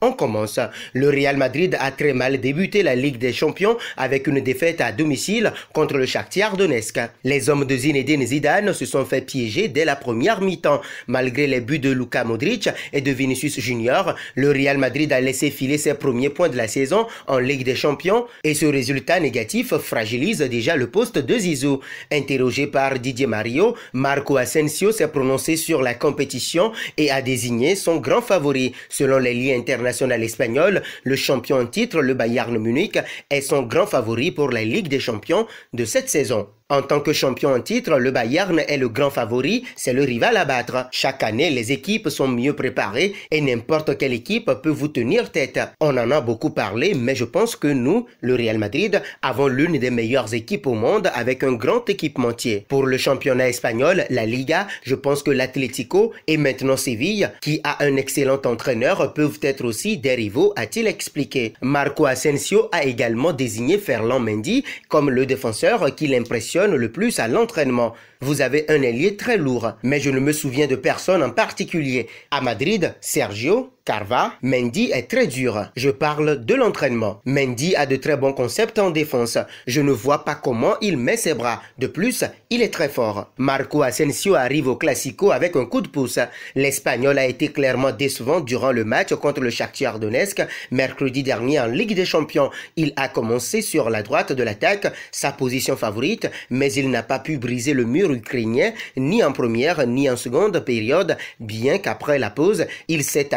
On commence. Le Real Madrid a très mal débuté la Ligue des Champions avec une défaite à domicile contre le Shakhtar Donetsk. Les hommes de Zinedine Zidane se sont fait piéger dès la première mi-temps. Malgré les buts de Luka Modric et de Vinicius Junior, le Real Madrid a laissé filer ses premiers points de la saison en Ligue des Champions et ce résultat négatif fragilise déjà le poste de Zizou. Interrogé par Didier Mario, Marco Asensio s'est prononcé sur la compétition et a désigné son grand favori. Selon les liens internationaux le champion en titre, le Bayern Munich, est son grand favori pour la Ligue des champions de cette saison. En tant que champion en titre, le Bayern est le grand favori, c'est le rival à battre. Chaque année, les équipes sont mieux préparées et n'importe quelle équipe peut vous tenir tête. On en a beaucoup parlé, mais je pense que nous, le Real Madrid, avons l'une des meilleures équipes au monde avec un grand équipementier. Pour le championnat espagnol, la Liga, je pense que l'Atlético et maintenant Séville, qui a un excellent entraîneur, peuvent être aussi des rivaux, a-t-il expliqué. Marco Asensio a également désigné Ferland Mendy comme le défenseur qui l'impressionne le plus à l'entraînement. Vous avez un ailier très lourd, mais je ne me souviens de personne en particulier. À Madrid, Sergio, Carva, Mendy est très dur. Je parle de l'entraînement. Mendy a de très bons concepts en défense. Je ne vois pas comment il met ses bras. De plus, il est très fort. Marco Asensio arrive au Classico avec un coup de pouce. L'Espagnol a été clairement décevant durant le match contre le Shakhtar Donetsk mercredi dernier en Ligue des Champions. Il a commencé sur la droite de l'attaque, sa position favorite, mais il n'a pas pu briser le mur ukrainien ni en première ni en seconde période, bien qu'après la pause, il s'est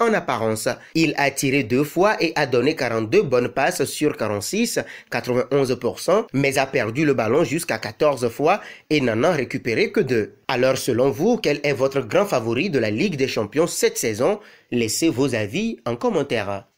en apparence. Il a tiré deux fois et a donné 42 bonnes passes sur 46, 91%, mais a perdu le ballon jusqu'à 14 fois et n'en a récupéré que deux. Alors selon vous, quel est votre grand favori de la Ligue des Champions cette saison? Laissez vos avis en commentaire.